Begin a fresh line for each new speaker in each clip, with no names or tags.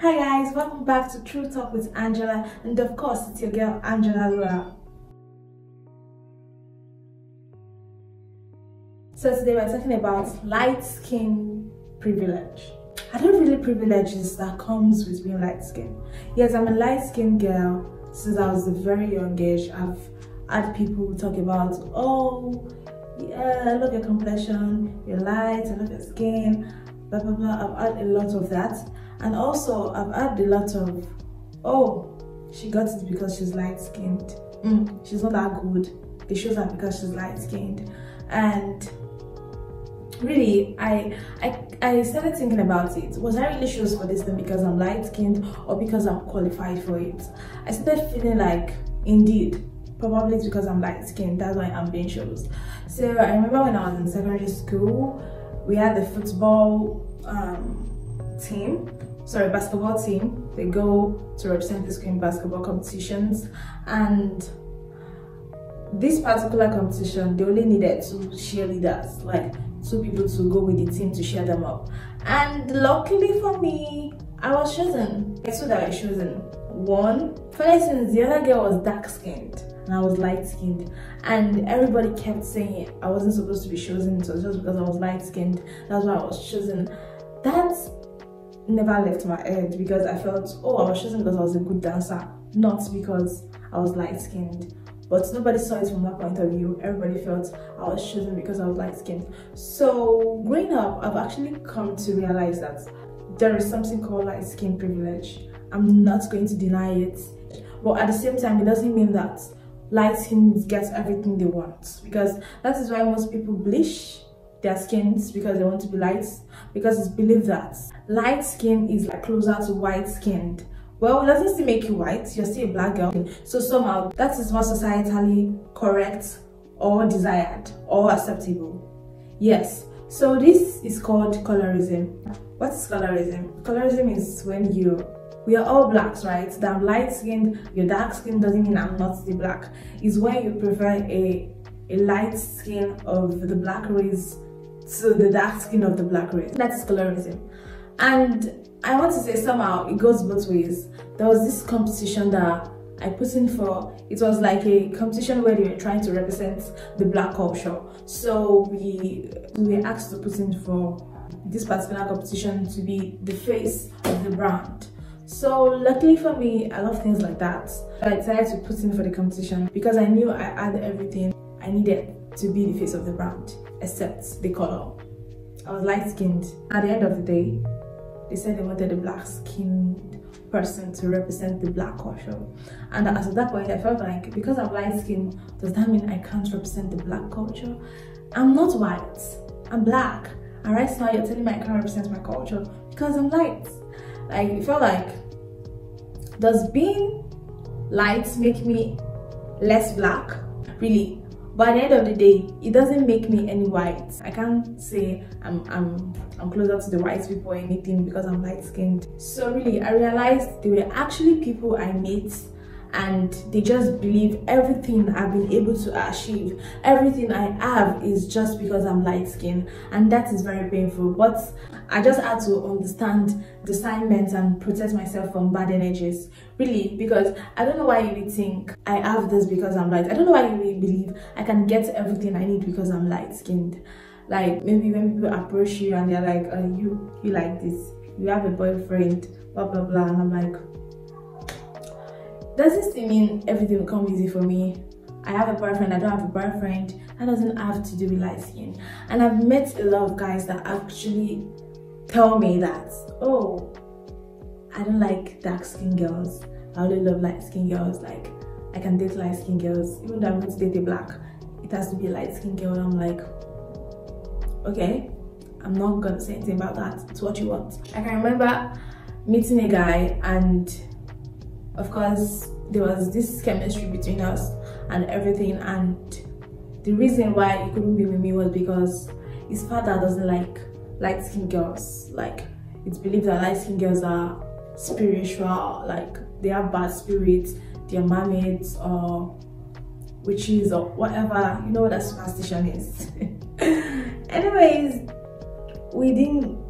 Hi guys, welcome back to True Talk with Anjola, and of course, it's your girl Anjolaoluwa. So today we're talking about light skin privilege. I don't really privileges that comes with being light skin. Yes, I'm a light skinned girl since I was a very young age. I've had people talk about, oh, yeah, look at complexion, you're light, look at skin, blah blah blah. I've had a lot of that, and also I've had a lot of, oh, she got it because she's light skinned. Mm, she's not that good. They shows her because she's light skinned, and really I, I I started thinking about it. Was I really choose for this thing because I'm light skinned or because I'm qualified for it? I started feeling like indeed probably it's because I'm light skinned that's why I'm being chosen. So I remember when I was in secondary school we had the football um, team sorry basketball team they go to represent the school in basketball competitions and this particular competition they only needed two cheerleaders like two people to go with the team to share them up. And luckily for me, I was chosen. Saw that I was chosen. One, for instance, the other girl was dark skinned and I was light skinned. And everybody kept saying I wasn't supposed to be chosen, so just because I was light skinned, that's why I was chosen. That never left my head because I felt, oh, I was chosen because I was a good dancer, not because I was light skinned but nobody saw it from that point of view. Everybody felt I was chosen because I was light skinned. So, growing up, I've actually come to realize that there is something called light skin privilege. I'm not going to deny it, but at the same time, it doesn't mean that light skin gets everything they want because that is why most people bleach their skins because they want to be light because it's believed that light skin is like closer to white skinned well, it doesn't still make you white, you're still a black girl. So somehow that is more societally correct or desired or acceptable. Yes, so this is called colorism. What is colorism? Colorism is when you we are all blacks, right? That I'm light skinned, you're dark skin doesn't mean I'm not the black. Is when you prefer a a light skin of the black race to the dark skin of the black race. That is colorism. And I want to say somehow it goes both ways. There was this competition that I put in for. It was like a competition where they were trying to represent the black culture. So we we were asked to put in for this particular competition to be the face of the brand. So luckily for me, I love things like that. I decided to put in for the competition because I knew I had everything I needed to be the face of the brand, except the color. I was light skinned. At the end of the day, they said they wanted a black skinned person to represent the black culture. And at that point, I felt like because I'm light skinned, does that mean I can't represent the black culture? I'm not white, I'm black. And right now, you're telling me I can't represent my culture because I'm light. Like, it felt like, does being light make me less black? Really, but at the end of the day it doesn't make me any white. I can't say i'm i'm i'm closer to the white people or anything because i'm light skinned so really i realized there were actually people i met and they just believe everything I've been able to achieve, everything I have is just because I'm light skinned, and that is very painful. But I just had to understand the assignments and protect myself from bad energies, really, because I don't know why you think I have this because I'm light. I don't know why you believe I can get everything I need because I'm light skinned. Like maybe when people approach you and they're like, oh, you, you like this, you have a boyfriend, blah blah blah, and I'm like doesn't still mean everything will come easy for me. I have a boyfriend, I don't have a boyfriend. That doesn't have to do with light skin. And I've met a lot of guys that actually tell me that, oh, I don't like dark skin girls. I only love light skin girls. Like, I can date light skin girls. Even though I'm going to date a black, it has to be a light skin girl. And I'm like, okay, I'm not gonna say anything about that. It's what you want. I can remember meeting a guy and of course there was this chemistry between us and everything and the reason why he couldn't be with me was because his father doesn't like light skinned girls. Like it's believed that light skinned girls are spiritual like they have bad spirits they're mermaids or witches or whatever you know what that superstition is. Anyways we didn't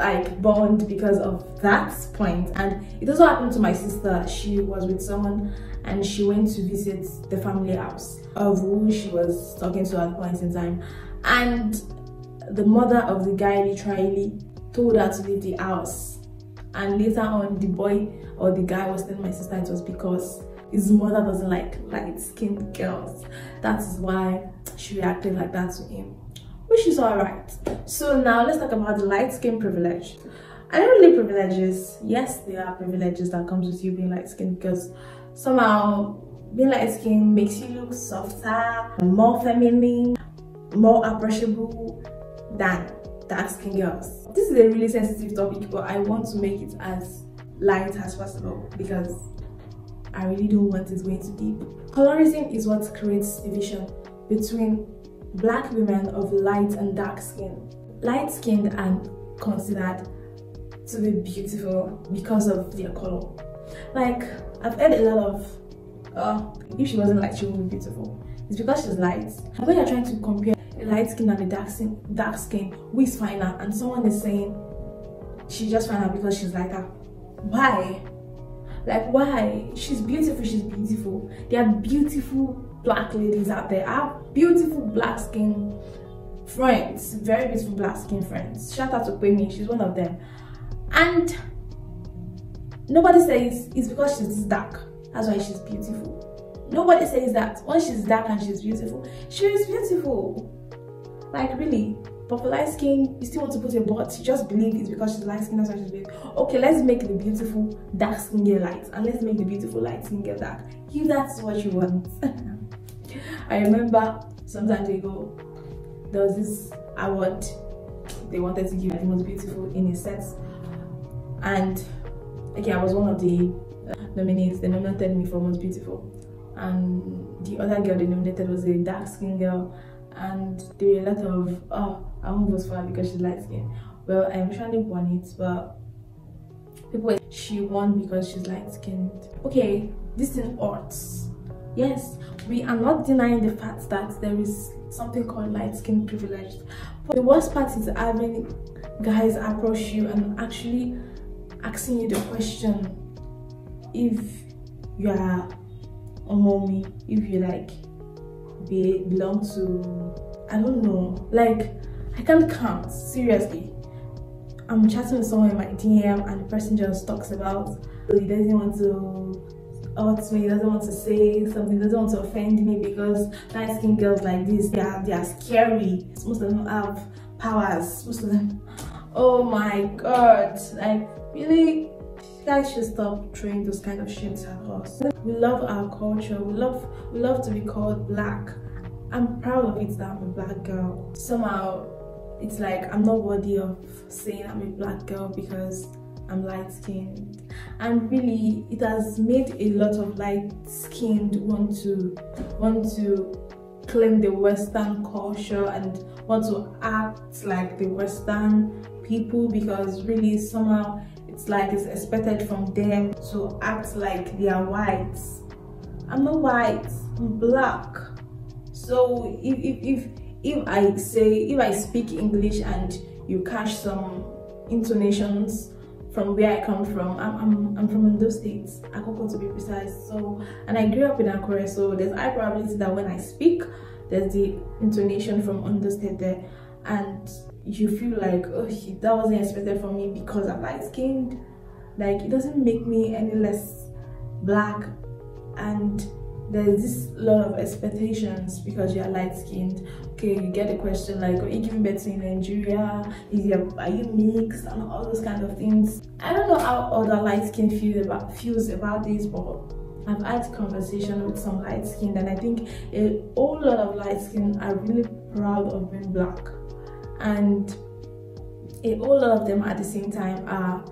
like bond because of that point. And it also happened to my sister she was with someone and she went to visit the family house of who she was talking to at point in time. And the mother of the guy literally told her to leave the house. And later on the boy or the guy was telling my sister it was because his mother doesn't like light-skinned girls. That is why she reacted like that to him which is all right. So now let's talk about the light skin privilege. I don't really privileges. Yes there are privileges that comes with you being light skinned because somehow being light skinned makes you look softer more feminine more approachable than dark skin girls. This is a really sensitive topic but i want to make it as light as possible because i really don't want it going too deep. Colorism is what creates division between black women of light and dark skin. Light skinned and considered to be beautiful because of their color. Like, I've heard a lot of, uh, if she wasn't light, she wouldn't be beautiful. It's because she's light. And when you're trying to compare a light skin and a dark skin, dark skin, who is finer, and someone is saying she's just finer because she's lighter. Why? Like, why? She's beautiful, she's beautiful. They are beautiful black ladies out there. I have beautiful black skin friends, very beautiful black skin friends. Shout out to Quemi, she's one of them. And nobody says it's because she's dark. That's why she's beautiful. Nobody says that when she's dark and she's beautiful, she is beautiful. Like really, but for light skin, you still want to put a but you just believe it's because she's light skin, that's why she's beautiful. Okay, let's make the beautiful dark skin get light and let's make the beautiful light skin get dark. If that's what you want. I remember sometimes ago there was this award they wanted to give the most beautiful in a set. And okay I was one of the uh, nominees. They nominated me for most beautiful. And the other girl they nominated was a dark skin girl. And there were a lot of oh I won't vote for her because she's light skin. Well I eventually won it but people she won because she's light skinned. Okay this thing arts yes we are not denying the fact that there is something called light skin privilege. But the worst part is having guys approach you and actually asking you the question if you are a mommy if you like be, belong to i don't know. Like i can't count seriously. I'm chatting with someone in my dm and the person just talks about he doesn't want to hurts me, doesn't want to say something, doesn't want to offend me because light skinned girls like this, they are, they are scary. Most of them have powers, most of them. Oh my god, like really, guys should stop throwing those kind of shit at us. We love our culture, we love, we love to be called black. I'm proud of it that I'm a black girl. Somehow, it's like I'm not worthy of saying I'm a black girl because I'm light skinned and really it has made a lot of light skinned want to want to claim the western culture and want to act like the western people because really somehow it's like it's expected from them to act like they are white. I'm not white i'm black. So if if if, if i say if i speak english and you catch some intonations from where I come from. I'm, I'm, I'm from those states, Akoko to be precise. So, and I grew up in Akure, so there's high probability that when I speak, there's the intonation from Ondo State there, and you feel like, oh, that wasn't expected from me because I'm light skinned. Like, it doesn't make me any less black, and there's this lot of expectations because you're light skinned. Okay, you get a question like, are you giving birth in Nigeria? Is your are you mixed and all those kind of things? I don't know how other light skin feel about feels about this, but I've had conversation with some light skinned and I think a whole lot of light skin are really proud of being black. And a whole lot of them at the same time are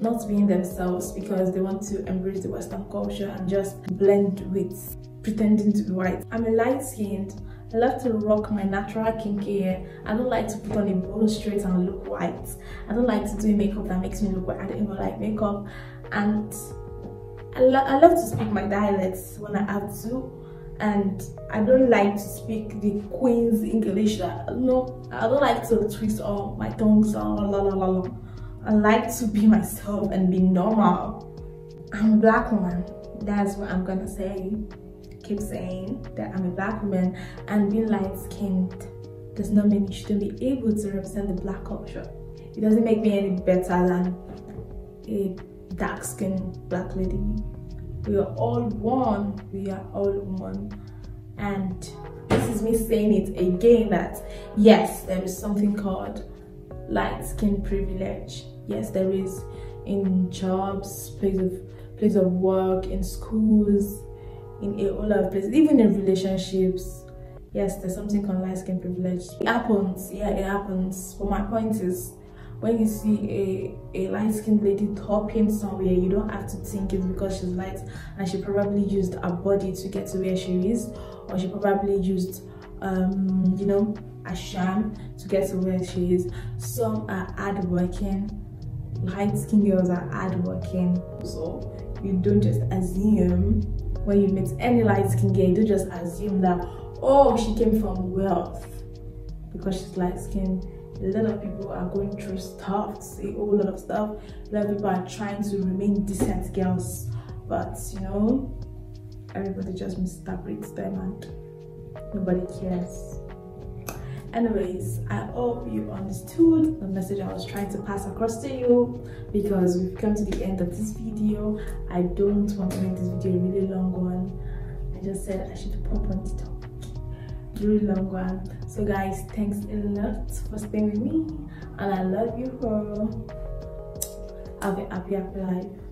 not being themselves because they want to embrace the Western culture and just blend with pretending to be white. I'm a light skinned. I love to rock my natural kinky hair. I don't like to put on a bow straight and look white. I don't like to do makeup that makes me look white. I don't even like makeup. And I, lo I love to speak my dialects when I have to. And I don't like to speak the Queen's English. no, I don't like to twist all my tongues. La, la, la, la. I like to be myself and be normal. I'm a black woman. That's what I'm gonna say. Keep saying that I'm a black woman and being light skinned does not mean you shouldn't be able to represent the black culture. It doesn't make me any better than a dark skinned black lady. We are all one, we are all one. And this is me saying it again that yes, there is something called light skin privilege. Yes, there is in jobs, place of place of work, in schools, in a whole of places, even in relationships. Yes, there's something called light skin privilege. It happens, yeah, it happens. But my point is when you see a, a light-skinned lady topping somewhere you don't have to think it's because she's light and she probably used her body to get to where she is or she probably used um you know a sham to get to where she is some are hardworking light-skinned girls are hardworking so you don't just assume when you meet any light-skinned girl you don't just assume that oh she came from wealth because she's light-skinned a lot of people are going through stuff, see oh, a whole lot of stuff. A lot of people are trying to remain decent girls, but you know, everybody just misinterprets them and nobody cares. Anyways, I hope you understood the message I was trying to pass across to you because we've come to the end of this video. I don't want to make this video a really long one. I just said I should pop on TikTok really long one so guys thanks a lot for staying with me and i love you for have a happy happy life